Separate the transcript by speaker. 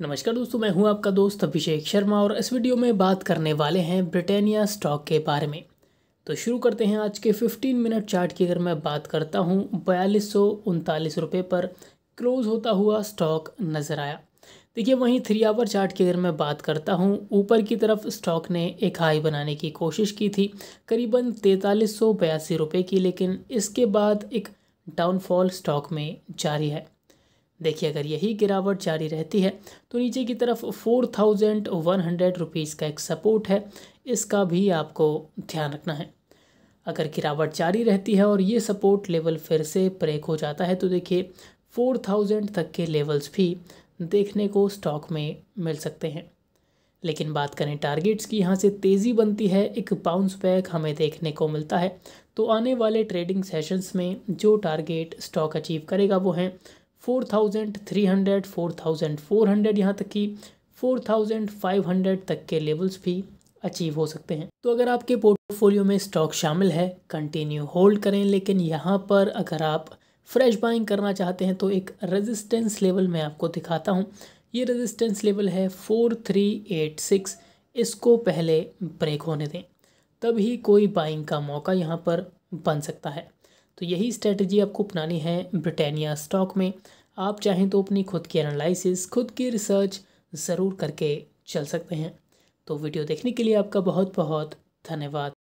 Speaker 1: नमस्कार दोस्तों, मैं हूँ आपका दोस्त अभिषेक शर्मा और इस वीडियो में बात करने वाले हैं ब्रिटानिया स्टॉक के बारे में। तो शुरू करते हैं आज के 15 मिनट चार्ट की। अगर मैं बात करता हूँ, बयालीस सौ रुपये पर क्लोज़ होता हुआ स्टॉक नज़र आया। देखिए, वहीं थ्री आवर चार्ट की अगर मैं बात करता हूँ, ऊपर की तरफ़ स्टॉक ने एक हाई बनाने की कोशिश की थी, करीबन तैंतालीस सौ बयासी रुपये की, लेकिन इसके बाद एक डाउनफॉल स्टॉक में जारी है। देखिए, अगर यही गिरावट जारी रहती है तो नीचे की तरफ़ four thousand one hundred rupees का एक सपोर्ट है। इसका भी आपको ध्यान रखना है। अगर गिरावट जारी रहती है और ये सपोर्ट लेवल फिर से ब्रेक हो जाता है तो देखिए, फोर थाउज़ेंड तक के लेवल्स भी देखने को स्टॉक में मिल सकते हैं। लेकिन बात करें टारगेट्स की, यहाँ से तेज़ी बनती है, एक बाउंस बैक हमें देखने को मिलता है। तो आने वाले ट्रेडिंग सेशंस में जो टारगेट स्टॉक अचीव करेगा वो हैं four thousand three hundred, four thousand four hundred यहाँ तक कि फोर थाउज़ेंड फाइव हंड्रेड तक के लेवल्स भी अचीव हो सकते हैं। तो अगर आपके पोर्टफोलियो में स्टॉक शामिल है, कंटिन्यू होल्ड करें, लेकिन यहाँ पर अगर आप फ्रेश बाइंग करना चाहते हैं तो एक रेजिस्टेंस लेवल मैं आपको दिखाता हूँ। ये रेजिस्टेंस लेवल है फोर थ्री एट सिक्स। इसको पहले ब्रेक होने दें, तभी कोई बाइंग का मौका यहाँ पर बन सकता है। तो यही स्ट्रेटजी आपको अपनानी है ब्रिटानिया स्टॉक में। आप चाहें तो अपनी खुद की एनालिसिस खुद की रिसर्च ज़रूर करके चल सकते हैं। तो वीडियो देखने के लिए आपका बहुत बहुत धन्यवाद।